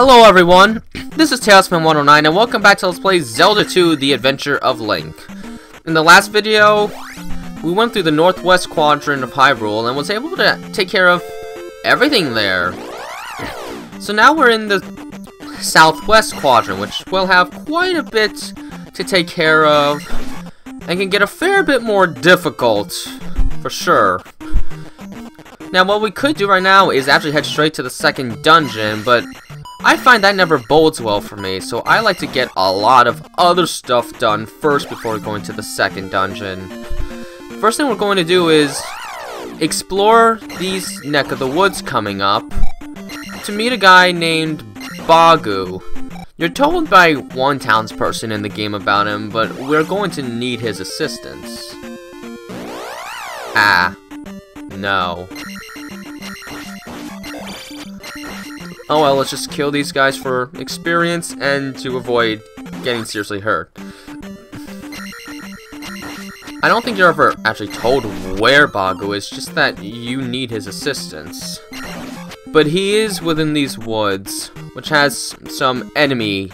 Hello everyone, this is TailsFan109 and welcome back to Let's Play Zelda 2 The Adventure of Link. In the last video, we went through the northwest quadrant of Hyrule and was able to take care of everything there. So now we're in the southwest quadrant, which will have quite a bit to take care of and can get a fair bit more difficult, for sure. Now, what we could do right now is actually head straight to the second dungeon, but I find that never bodes well for me, so I like to get a lot of other stuff done first before going to the second dungeon. First thing we're going to do is explore these neck of the woods coming up to meet a guy named Bagu. You're told by one townsperson in the game about him, but we're going to need his assistance. Ah. No. Oh well, let's just kill these guys for experience and to avoid getting seriously hurt. I don't think you're ever actually told where Bagu is, just that you need his assistance. But he is within these woods, which has some enemy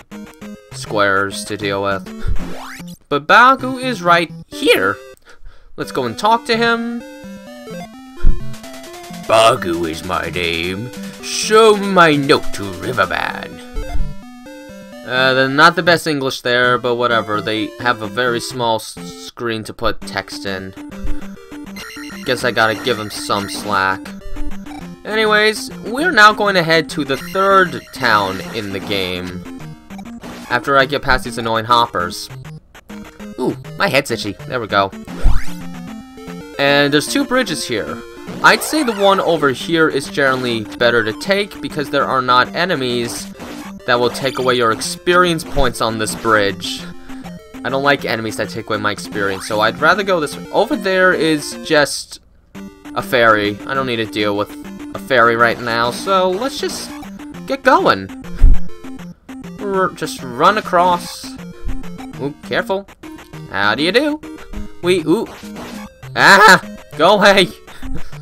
squares to deal with. But Bagu is right here. Let's go and talk to him. Bagu is my name. Show my note to Riverman. Uh, not the best English there, but whatever. They have a very small screen to put text in. Guess I gotta give them some slack. Anyways, we're now going to head to the third town in the game. After I get past these annoying hoppers. Ooh, my head's itchy. There we go. And there's two bridges here. I'd say the one over here is generally better to take because there are not enemies that will take away your experience points on this bridge. I don't like enemies that take away my experience, so I'd rather go this way. Over there is just a fairy. I don't need to deal with a fairy right now, so let's just get going. R just run across. Ooh, careful. How do you do? We, ooh. Ah! Go away!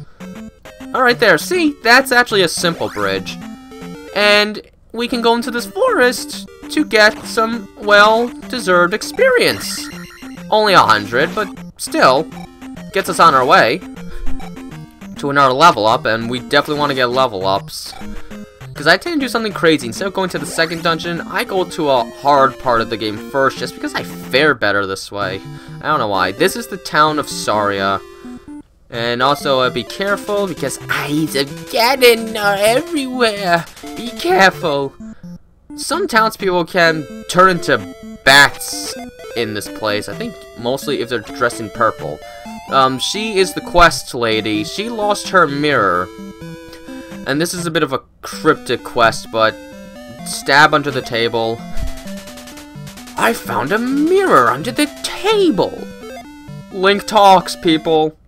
Alright there, see? That's actually a simple bridge. And we can go into this forest to get some well-deserved experience. Only a hundred, but still, gets us on our way to another level up, and we definitely want to get level ups. Because I tend to do something crazy. Instead of going to the second dungeon, I go to a hard part of the game first, just because I fare better this way. I don't know why. This is the town of Saria. And also, uh, be careful, because eyes of Ganon are everywhere. Be careful. Some townspeople can turn into bats in this place. I think mostly if they're dressed in purple. Um, she is the quest lady. She lost her mirror. And this is a bit of a cryptic quest, but stab under the table. I found a mirror under the table. Link talks, people.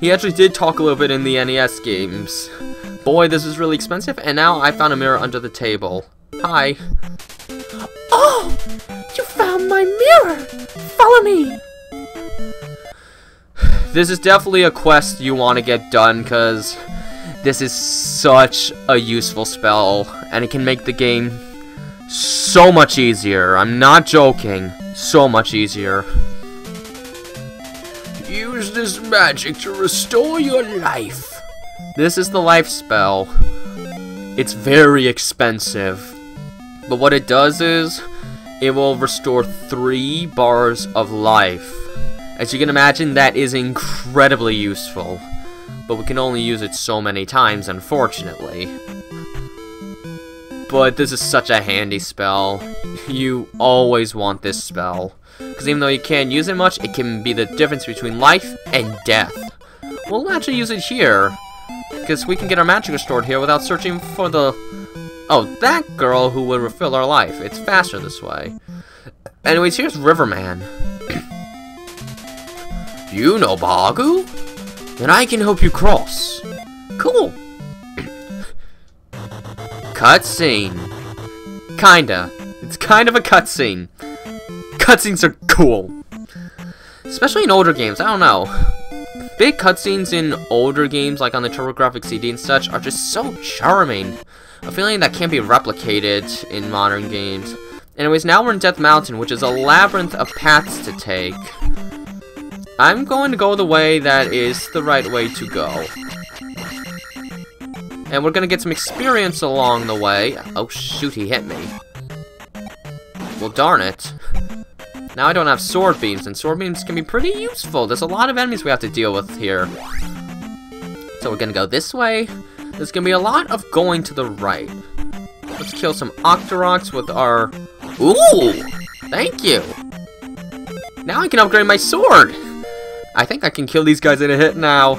He actually did talk a little bit in the NES games. Boy, this is really expensive, and now I found a mirror under the table. Hi. Oh! You found my mirror! Follow me! This is definitely a quest you want to get done, because this is such a useful spell, and it can make the game so much easier. I'm not joking. So much easier. Use this magic to restore your life. This is the life spell. It's very expensive. But what it does is, it will restore three bars of life. As you can imagine, that is incredibly useful. But we can only use it so many times, unfortunately. But this is such a handy spell. You always want this spell. Because even though you can't use it much, it can be the difference between life and death. We'll actually use it here. Because we can get our magic restored here without searching for the... Oh, that girl who would refill our life. It's faster this way. Anyways, here's Riverman. you know Bagu? Then I can help you cross. Cool. cutscene. Kinda. It's kind of a cutscene cutscenes are cool. Especially in older games, I don't know. big cutscenes in older games, like on the TurboGrafx CD and such, are just so charming. A feeling that can't be replicated in modern games. Anyways, now we're in Death Mountain, which is a labyrinth of paths to take. I'm going to go the way that is the right way to go. And we're to get some experience along the way. Oh shoot, he hit me. Well, darn it. Now I don't have sword beams, and sword beams can be pretty useful. There's a lot of enemies we have to deal with here. So we're gonna go this way. There's gonna be a lot of going to the right. Let's kill some Octoroks with our... Ooh! Thank you! Now I can upgrade my sword! I think I can kill these guys in a hit now.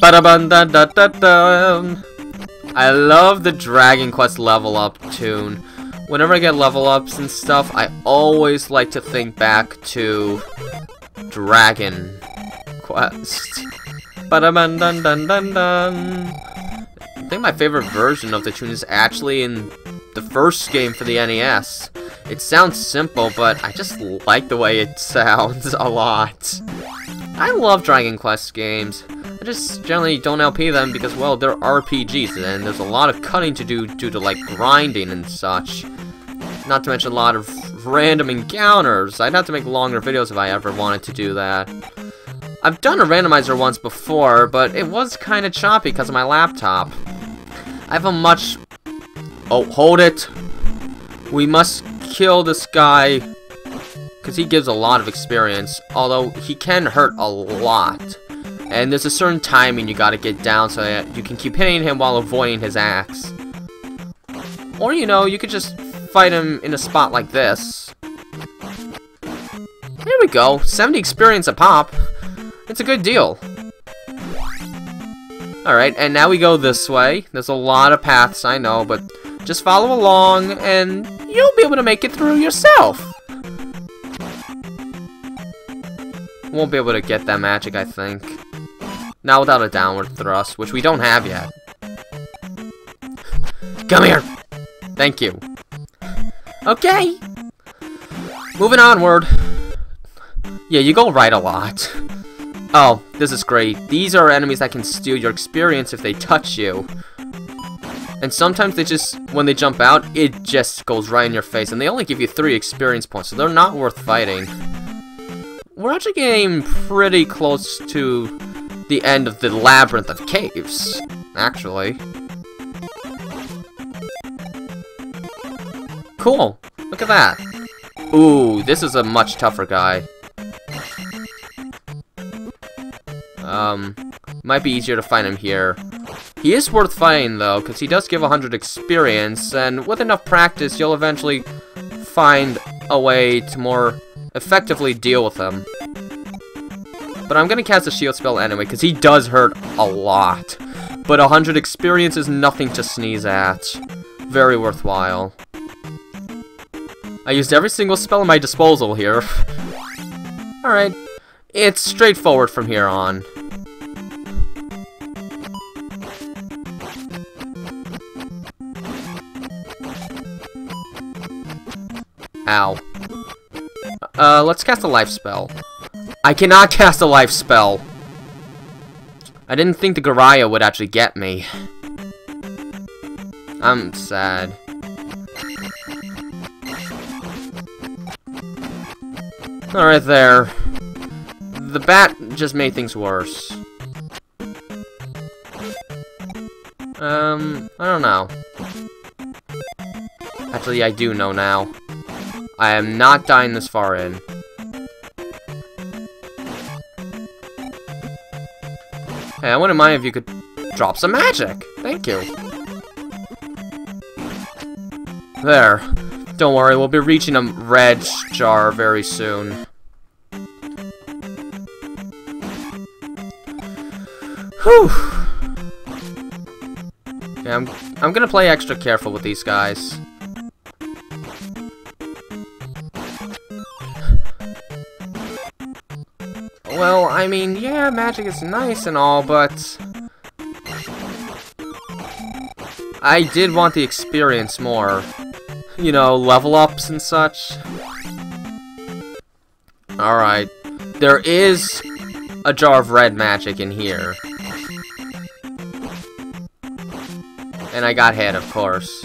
ba da da da da da I love the Dragon Quest level up tune. Whenever I get level ups and stuff, I always like to think back to Dragon Quest. ba dun dun dun dun dun. I think my favorite version of the tune is actually in the first game for the NES. It sounds simple, but I just like the way it sounds a lot. I love Dragon Quest games. I just generally don't LP them because, well, they're RPGs, and there's a lot of cutting to do due to, like, grinding and such. Not to mention a lot of random encounters. I'd have to make longer videos if I ever wanted to do that. I've done a randomizer once before, but it was kind of choppy because of my laptop. I have a much... Oh, hold it! We must kill this guy because he gives a lot of experience, although he can hurt a lot. And there's a certain timing you gotta get down so that you can keep hitting him while avoiding his axe. Or, you know, you could just fight him in a spot like this. There we go, 70 experience a pop. It's a good deal. Alright, and now we go this way. There's a lot of paths, I know, but just follow along and you'll be able to make it through yourself. Won't be able to get that magic, I think. Not without a downward thrust, which we don't have yet. Come here! Thank you. Okay! Moving onward. Yeah, you go right a lot. Oh, this is great. These are enemies that can steal your experience if they touch you. And sometimes they just, when they jump out, it just goes right in your face. And they only give you 3 experience points, so they're not worth fighting we're actually getting pretty close to the end of the labyrinth of caves, actually. Cool. Look at that. Ooh, this is a much tougher guy. Um, might be easier to find him here. He is worth fighting, though, because he does give 100 experience, and with enough practice, you'll eventually find a way to more effectively deal with him. But I'm gonna cast a shield spell anyway, because he does hurt a lot. But 100 experience is nothing to sneeze at. Very worthwhile. I used every single spell at my disposal here. Alright. It's straightforward from here on. Ow. Uh, let's cast a life spell. I cannot cast a life spell. I didn't think the Garaya would actually get me. I'm sad. Alright there. The bat just made things worse. Um, I don't know. Actually, I do know now. I am not dying this far in. Hey, I wouldn't mind if you could drop some magic. Thank you. There. Don't worry, we'll be reaching a red jar very soon. Whew. Yeah, I'm, I'm gonna play extra careful with these guys. Well, I mean, yeah, magic is nice and all, but... I did want the experience more. You know, level ups and such. Alright. There is a jar of red magic in here. And I got hit, of course.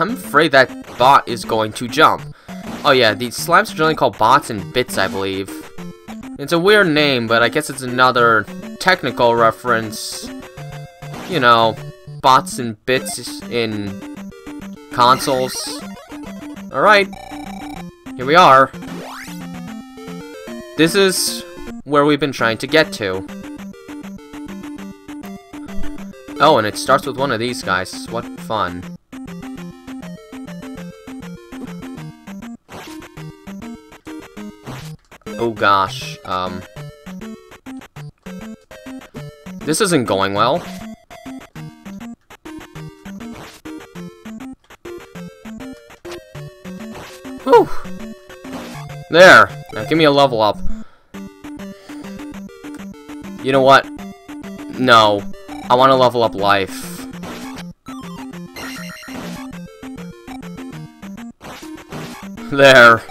I'm afraid that bot is going to jump. Oh yeah, these slimes are generally called bots and bits, I believe. It's a weird name, but I guess it's another technical reference. You know, bots and bits in consoles. Alright, here we are. This is where we've been trying to get to. Oh, and it starts with one of these guys. What fun. Oh gosh, um... This isn't going well. Whew! There! Now give me a level up. You know what? No. I want to level up life. There.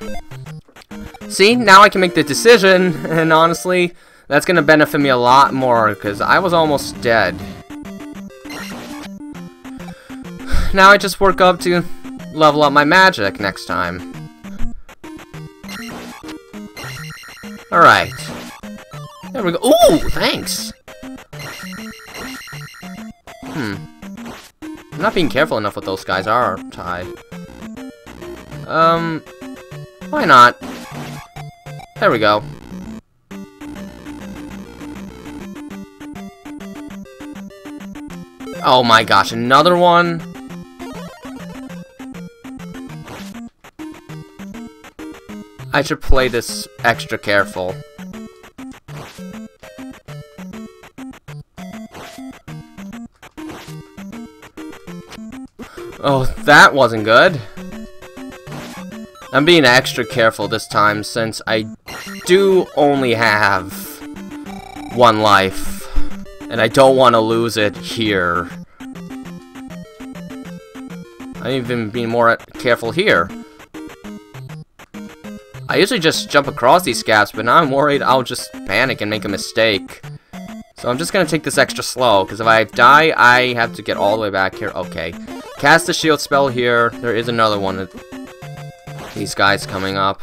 See, now I can make the decision, and honestly, that's gonna benefit me a lot more, because I was almost dead. Now I just work up to level up my magic next time. Alright. There we go. Ooh, thanks! Hmm. I'm not being careful enough with those guys, are I? Um, why not? There we go. Oh my gosh, another one? I should play this extra careful. Oh, that wasn't good. I'm being extra careful this time since I do only have one life. And I don't want to lose it here. I'm even being more careful here. I usually just jump across these gaps, but now I'm worried I'll just panic and make a mistake. So I'm just gonna take this extra slow, because if I die, I have to get all the way back here. Okay. Cast the shield spell here. There is another one of these guys coming up.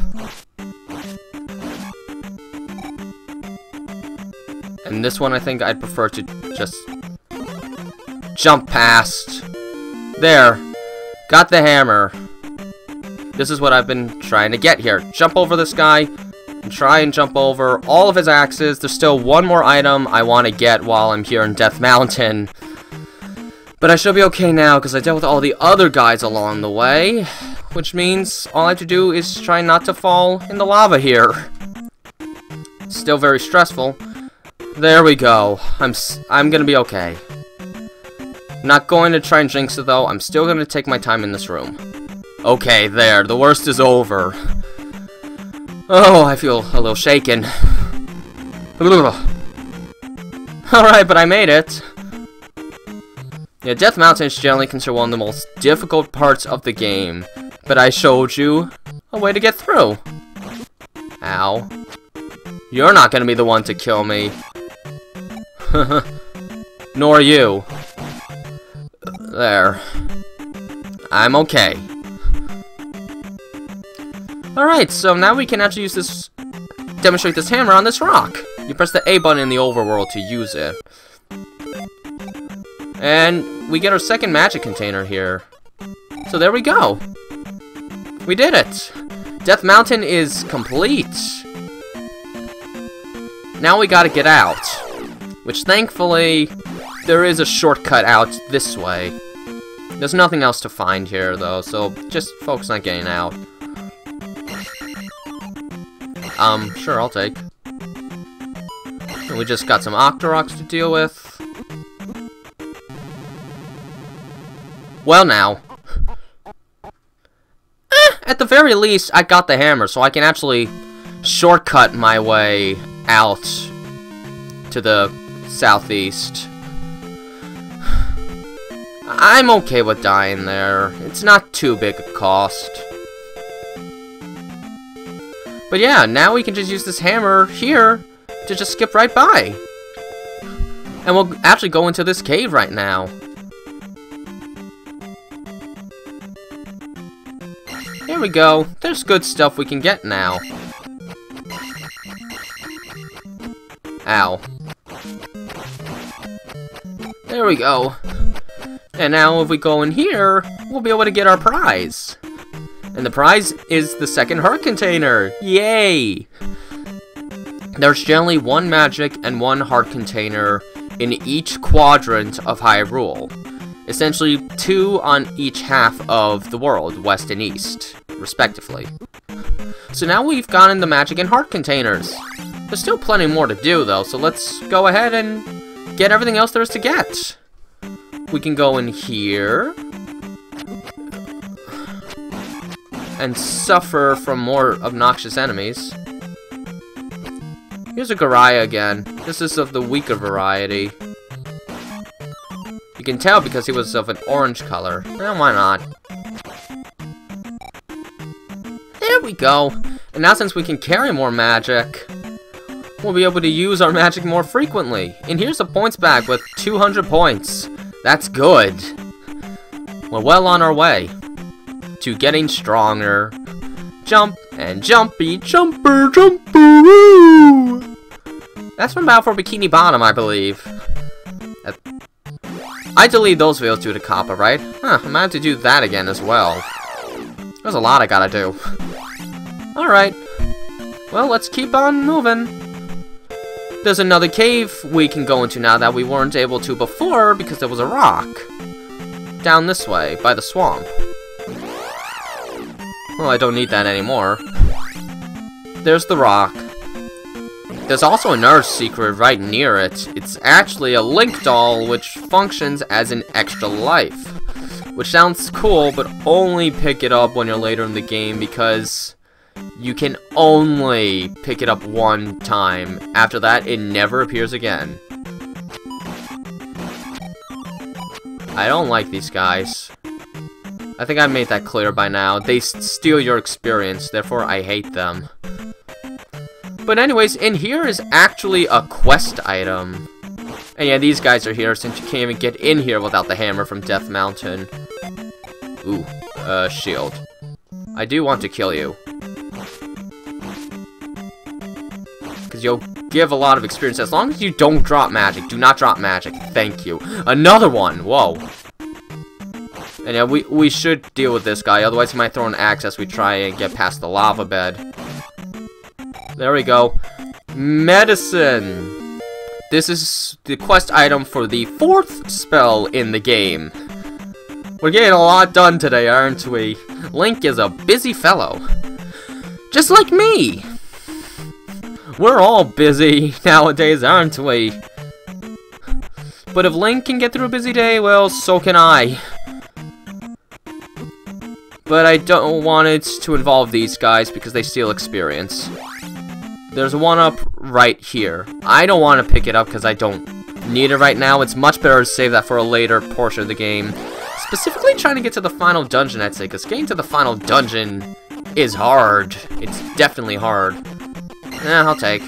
And this one I think I'd prefer to just jump past. There. Got the hammer. This is what I've been trying to get here. Jump over this guy and try and jump over all of his axes. There's still one more item I want to get while I'm here in Death Mountain. But I should be okay now because I dealt with all the other guys along the way which means all I have to do is try not to fall in the lava here. Still very stressful. There we go. I'm I'm gonna be okay. Not going to try and jinx it though. I'm still gonna take my time in this room. Okay, there. The worst is over. Oh, I feel a little shaken. Alright, but I made it. Yeah, Death Mountain is generally considered one of the most difficult parts of the game. But I showed you a way to get through. Ow. You're not gonna be the one to kill me. Nor you. There. I'm okay. Alright, so now we can actually use this... Demonstrate this hammer on this rock. You press the A button in the overworld to use it. And we get our second magic container here. So there we go. We did it! Death Mountain is complete. Now we gotta get out. Which, thankfully, there is a shortcut out this way. There's nothing else to find here, though, so just focus on getting out. Um, sure, I'll take. we just got some Octoroks to deal with. Well now, at the very least, I got the hammer, so I can actually shortcut my way out to the southeast. I'm okay with dying there. It's not too big a cost. But yeah, now we can just use this hammer here to just skip right by. And we'll actually go into this cave right now. Here we go. There's good stuff we can get now. Ow. There we go. And now if we go in here, we'll be able to get our prize. And the prize is the second heart container. Yay! There's generally one magic and one heart container in each quadrant of Hyrule. Essentially, two on each half of the world, west and east, respectively. So now we've gotten the magic and heart containers. There's still plenty more to do, though, so let's go ahead and get everything else there is to get. We can go in here. And suffer from more obnoxious enemies. Here's a Goriya again. This is of the weaker variety. You can tell because he was of an orange color. Eh, why not? There we go. And now since we can carry more magic, we'll be able to use our magic more frequently. And here's a points bag with 200 points. That's good. We're well on our way to getting stronger. Jump and jumpy jumper jumperoo. That's from Battle for Bikini Bottom, I believe. I delete those videos due to copyright. Huh, I might have to do that again as well. There's a lot I gotta do. Alright. Well, let's keep on moving. There's another cave we can go into now that we weren't able to before because there was a rock. Down this way, by the swamp. Well, I don't need that anymore. There's the rock. There's also another secret right near it. It's actually a Link doll which functions as an extra life. Which sounds cool, but only pick it up when you're later in the game because you can only pick it up one time. After that, it never appears again. I don't like these guys. I think I made that clear by now. They steal your experience, therefore I hate them. But anyways, in here is actually a quest item. And yeah, these guys are here since you can't even get in here without the hammer from Death Mountain. Ooh, uh, shield. I do want to kill you. You'll give a lot of experience. As long as you don't drop magic. Do not drop magic. Thank you. Another one! Whoa. And yeah, we, we should deal with this guy. Otherwise, he might throw an axe as we try and get past the lava bed. There we go. Medicine! This is the quest item for the fourth spell in the game. We're getting a lot done today, aren't we? Link is a busy fellow. Just like me! We're all busy nowadays, aren't we? But if Link can get through a busy day, well, so can I. But I don't want it to involve these guys because they steal experience. There's one up right here. I don't want to pick it up because I don't need it right now. It's much better to save that for a later portion of the game. Specifically trying to get to the final dungeon, I'd say, because getting to the final dungeon is hard. It's definitely hard. Eh, I'll take.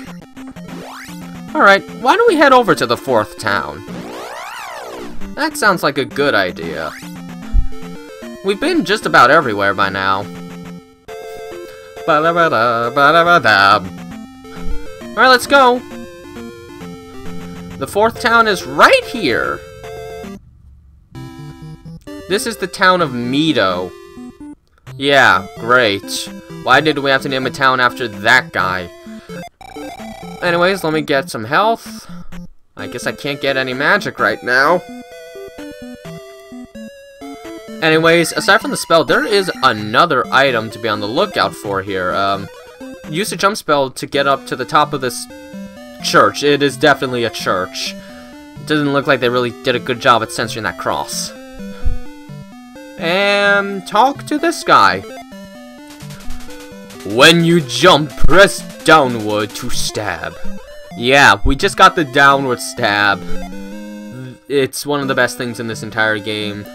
Alright, why don't we head over to the fourth town? That sounds like a good idea. We've been just about everywhere by now. Ba -da -ba -da, ba -da -da. Alright, let's go. The fourth town is right here. This is the town of Mido. Yeah, great. Why did we have to name a town after that guy? Anyways, let me get some health. I guess I can't get any magic right now. Anyways, aside from the spell, there is another item to be on the lookout for here. Um, use a jump spell to get up to the top of this church. It is definitely a church. It doesn't look like they really did a good job at censoring that cross. And talk to this guy. When you jump, press downward to stab. Yeah, we just got the downward stab. It's one of the best things in this entire game.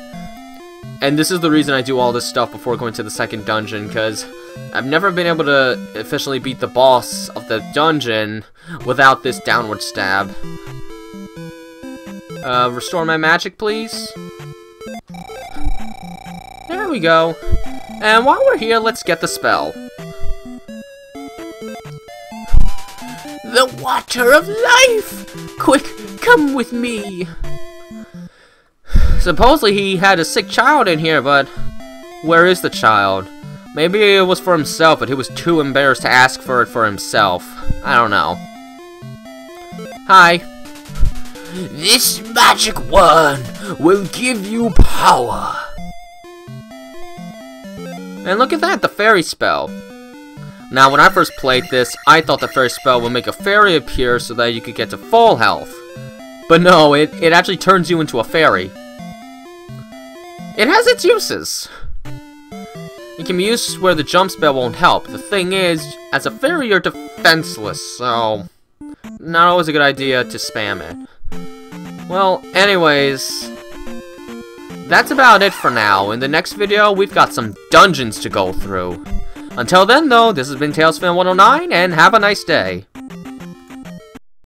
And this is the reason I do all this stuff before going to the second dungeon, because I've never been able to officially beat the boss of the dungeon without this downward stab. Uh, restore my magic, please. There we go. And while we're here, let's get the spell. The water of life! Quick, come with me! Supposedly he had a sick child in here, but where is the child? Maybe it was for himself, but he was too embarrassed to ask for it for himself. I don't know. Hi. This magic wand will give you power. And look at that, the fairy spell. Now, when I first played this, I thought the fairy spell would make a fairy appear so that you could get to full health. But no, it, it actually turns you into a fairy. It has its uses. It can be used where the jump spell won't help. The thing is, as a fairy you're defenseless, so... Not always a good idea to spam it. Well, anyways... That's about it for now. In the next video, we've got some dungeons to go through. Until then, though, this has been TailsFan109, and have a nice day.